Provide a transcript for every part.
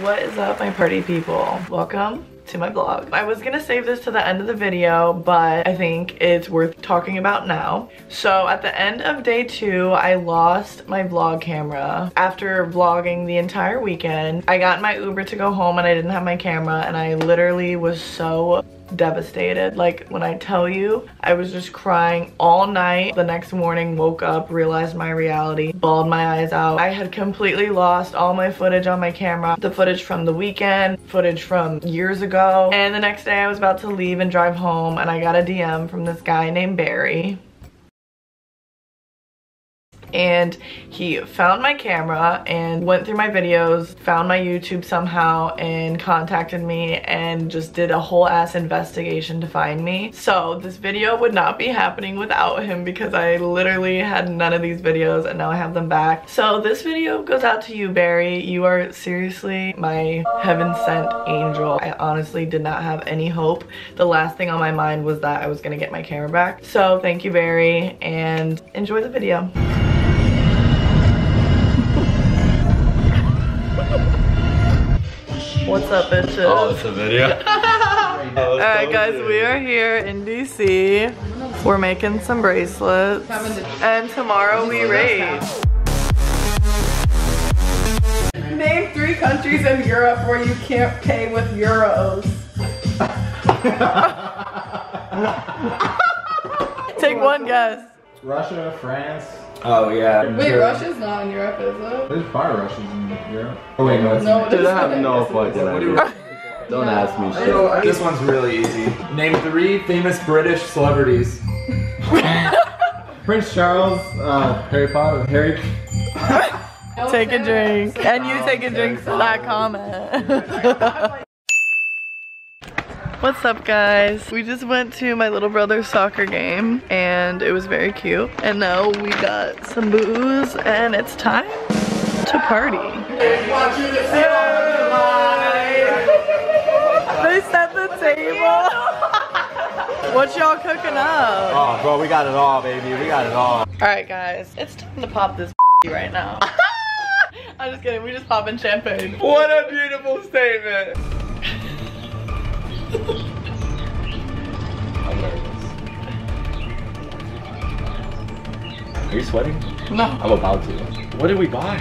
What is up, my party people? Welcome to my vlog. I was gonna save this to the end of the video, but I think it's worth talking about now. So at the end of day two, I lost my vlog camera. After vlogging the entire weekend, I got my Uber to go home and I didn't have my camera and I literally was so devastated. Like when I tell you, I was just crying all night. The next morning, woke up, realized my reality, bawled my eyes out. I had completely lost all my footage on my camera. The footage from the weekend, footage from years ago. And the next day I was about to leave and drive home and I got a DM from this guy named Barry and he found my camera and went through my videos, found my YouTube somehow and contacted me and just did a whole ass investigation to find me. So this video would not be happening without him because I literally had none of these videos and now I have them back. So this video goes out to you, Barry. You are seriously my heaven sent angel. I honestly did not have any hope. The last thing on my mind was that I was gonna get my camera back. So thank you, Barry, and enjoy the video. What's up, bitches? Oh, it's a video. Alright guys, we are here in DC. We're making some bracelets. And tomorrow we raid. Name three countries in Europe where you can't pay with euros. Take one guess. Russia, France. Oh yeah. Wait, Russia's not in Europe, is it? There's fire Russians in Europe. Oh wait, no, it's No, it Dude. I have no fucking idea. Don't ask me shit. This one's really easy. Name three famous British celebrities. Prince Charles, uh, Harry Potter, Harry. Take a drink. And you take a drink for that comment. What's up guys? We just went to my little brother's soccer game and it was very cute. And now we got some booze and it's time to party. They set the table. what y'all cooking up? Oh, bro, we got it all, baby. We got it all. Alright guys, it's time to pop this right now. I'm just kidding, we just popping champagne. What a beautiful statement. I'm nervous. Are you sweating? No. I'm about to. What did we buy?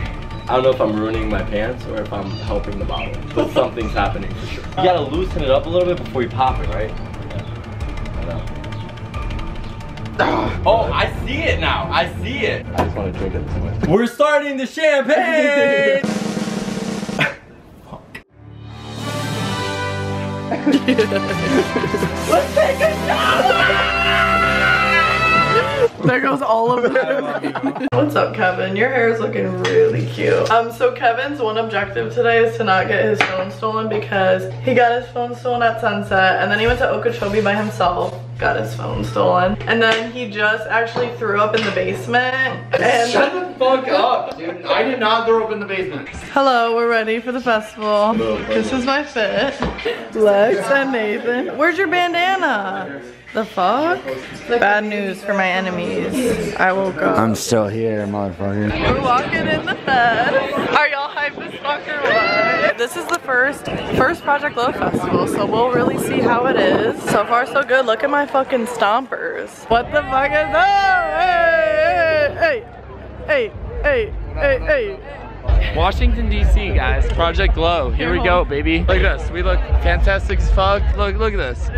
I don't know if I'm ruining my pants or if I'm helping the bottle. But something's happening for sure. You gotta loosen it up a little bit before you pop it, right? I know. Oh, I see it now. I see it. I just want to drink it this way. We're starting the champagne! Let's take a shower! There goes all of them. What's up, Kevin? Your hair is looking really cute. Um, so Kevin's one objective today is to not get his phone stolen because he got his phone stolen at sunset and then he went to Okeechobee by himself, got his phone stolen. And then he just actually threw up in the basement. And Shut the fuck up, dude. I did not throw up in the basement. Hello, we're ready for the festival. This is my fit. Lex and Nathan. Where's your bandana? The fuck? Bad news for my enemies. I woke up. I'm still here, motherfucker. We're walking in the Fed. Are y'all hyped as fuck or what? This is the first first Project Glow Festival, so we'll really see how it is. So far so good. Look at my fucking stompers. What the fuck is that? Hey, hey, hey, hey, hey, hey. Washington DC guys, Project Glow. Here we go, baby. Look at us. We look fantastic as fuck. Look, look at this.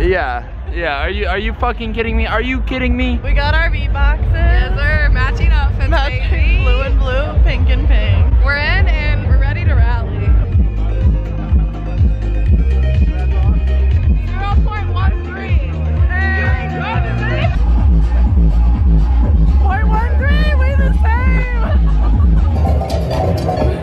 Yeah, yeah. Are you, are you fucking kidding me? Are you kidding me? We got our V boxes. Yes, sir. Matching outfits, Matching baby. blue and blue, pink and pink. We're in and we're ready to rally. 0.13. Hey, Point one three, we the same.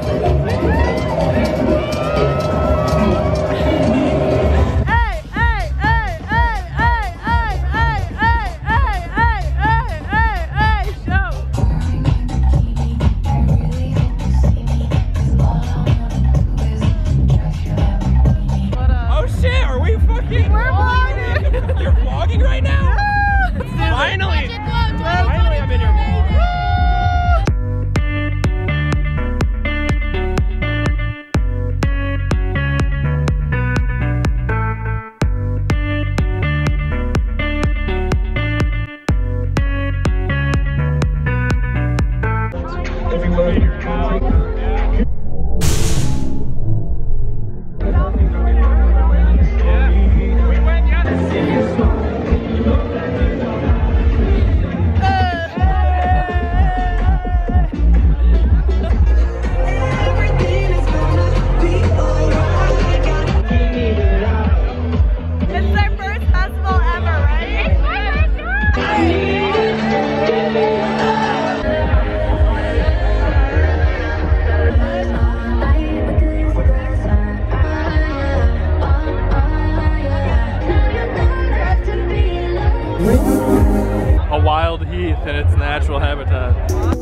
Wow.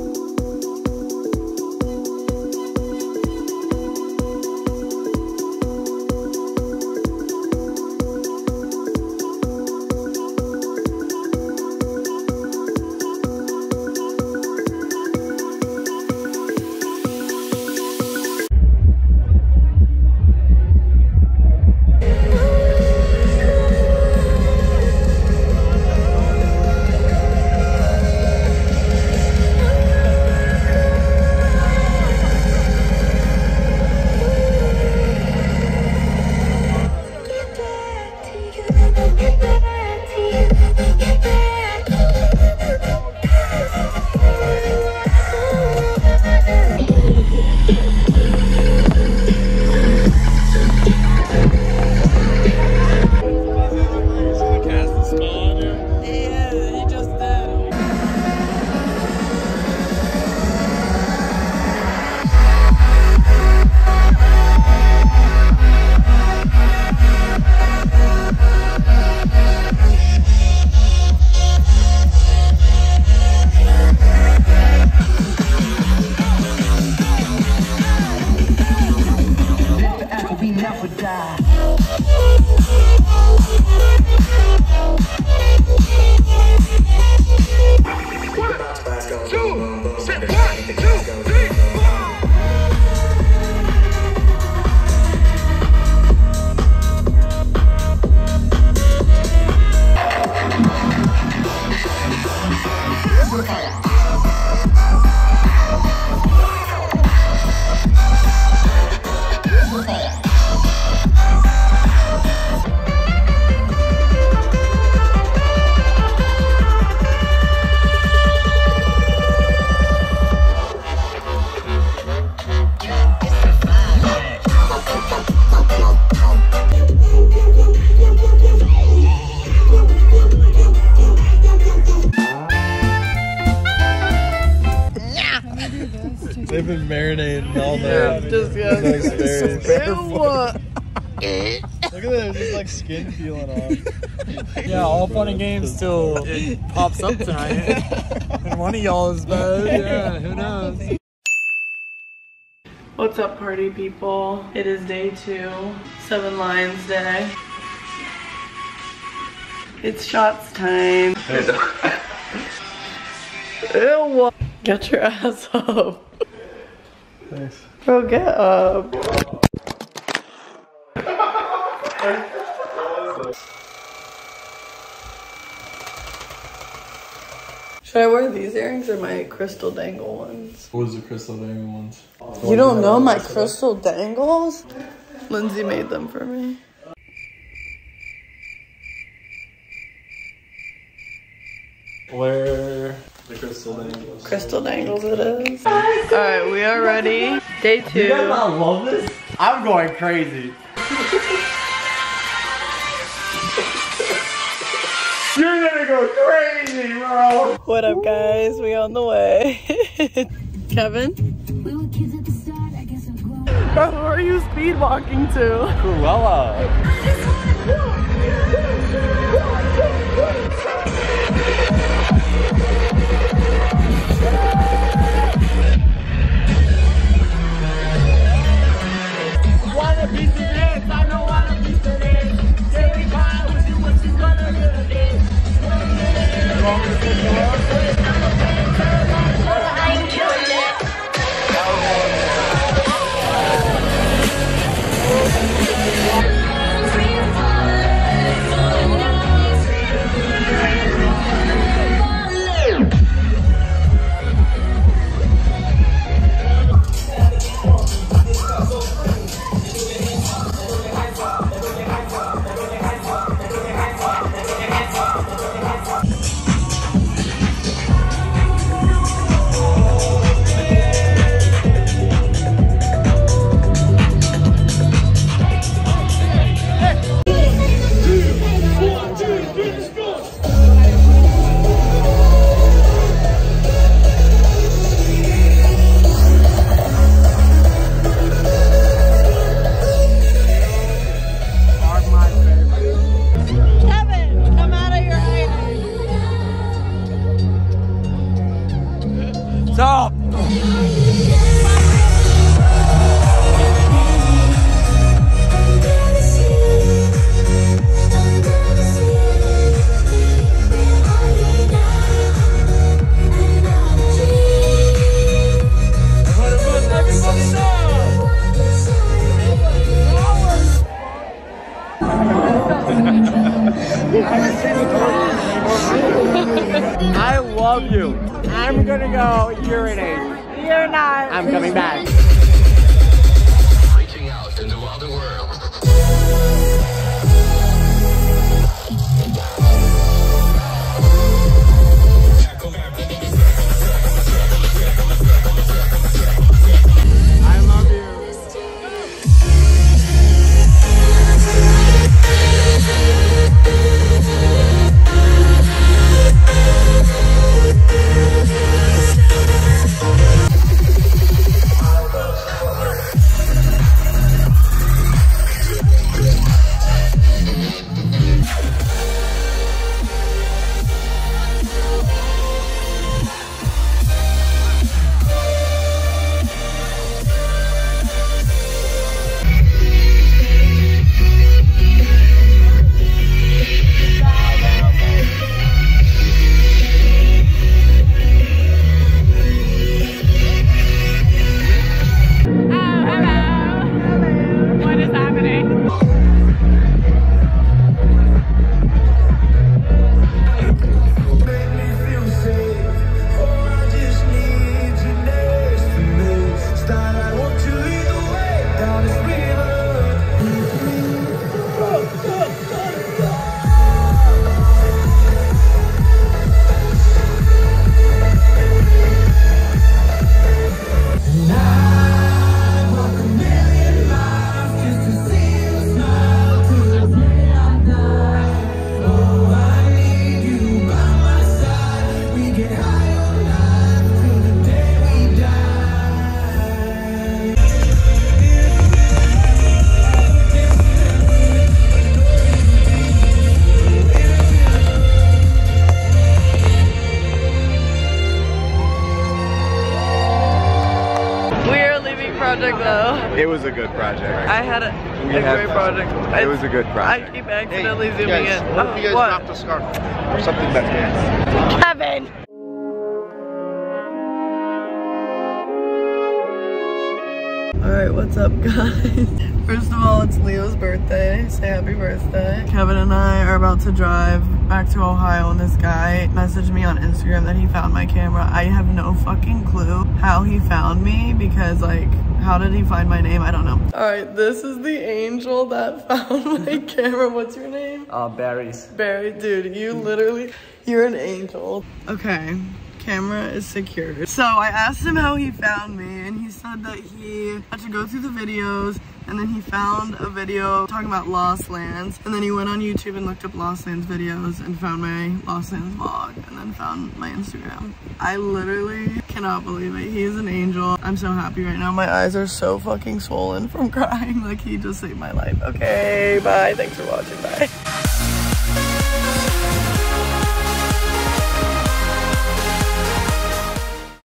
They've been marinating all night. Disgusting. Look at that, just like skin peeling off. Yeah, all fun and games till it pops up tonight. and one of y'all is bad. Yeah, who knows? What's up, party people? It is day two, Seven Lions Day. It's shots time. Ew. Get your ass up. Thanks. Bro, get up. Should I wear these earrings or my crystal dangle ones? What was the crystal dangle ones? You don't know my crystal dangles? Lindsay made them for me. Where the crystal dangles. Crystal dangles it is. Alright, we are ready. Day two. love this? I'm going crazy. You're gonna go crazy, bro. What up, guys? We on the way. Kevin? Bro, who are you speed walking to? Cruella. I'm coming back. Was a good project. I had a, We a great fun. project. It was a good project. I keep accidentally zooming in. what if you oh, guys what? dropped a scarf or something that's Kevin. Alright, what's up guys? First of all, it's Leo's birthday. Say happy birthday. Kevin and I are about to drive back to Ohio and this guy messaged me on Instagram that he found my camera. I have no fucking clue how he found me because like how did he find my name? I don't know. Alright, this is the angel that found my camera. What's your name? Uh, berries. Barry, dude, you literally, you're an angel. Okay, camera is secured. So I asked him how he found me and he said that he had to go through the videos and then he found a video talking about Lost Lands and then he went on YouTube and looked up Lost Lands videos and found my Lost Lands vlog and then found my Instagram. I literally cannot believe it. He is an angel. I'm so happy right now. My eyes are so fucking swollen from crying. Like he just saved my life. Okay, bye. Thanks for watching. Bye.